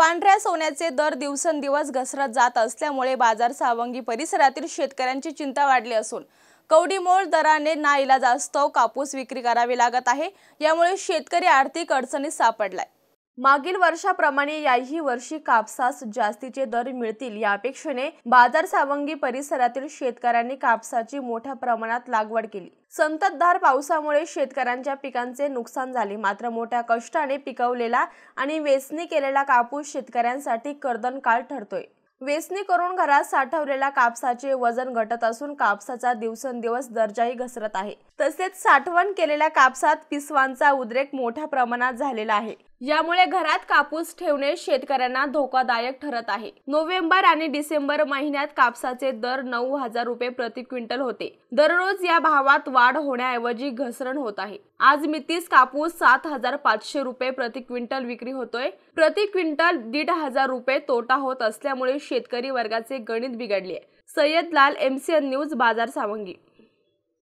पांढऱ्या सोन्याचे दर दिवसेंदिवस घसरत जात असल्यामुळे बाजार सावंगी परिसरातील शेतकऱ्यांची चिंता वाढली असून कवडीमोल दराने नाईलाजास्तव कापूस विक्री करावी लागत आहे यामुळे शेतकरी आर्थिक अडचणीत सापडलाय. मागील वर्षाप्रमाणे याही वर्षी कापसास जास्तीचे दर मिळतील या अपेक्षेने बाजार सावंगी परिसरातील शेतकऱ्यांनी कापसाची मोठ्या प्रमाणात लागवड केली. संततधार पावसामुळे शेतकऱ्यांच्या पिकांचे नुकसान झाले. मात्र मोठ्या कष्टाने पिकवलेला आणि वेचणी केलेला कापूस शेतकऱ्यांसाठी कर्दन काळ ठरतोय. वेचणी करून घरात साठवलेल्या कापसाचे वजन घटत असून कापसाचा दिवसेंदिवस दर्जाही घसरत आहे. तसेच साठवण केलेल्या कापसात पिसवांचा उद्रेक मोठ्या प्रमाणात झालेला आहे. यामुळे घरात कापूस ठेवणे शेतकऱ्यांना धोकादायक ठरत आहे. नोव्हेंबर आणि डिसेंबर महिन्यात कापसाचे दर नऊ हजार रुपये प्रति क्विंटल होते. दररोज या भावात वाढ होण्याऐवजी घसरण होत आहे. आज मितीस कापूस सात हजार पाचशे रुपये प्रति क्विंटल विक्री होतोय. प्रति क्विंटल दीड हजार रुपये तोटा होत असल्यामुळे शेतकरी वर्गाचे गणित बिघडले सय्यद लाल एमसीएन न्यूज बाजार सावंगी.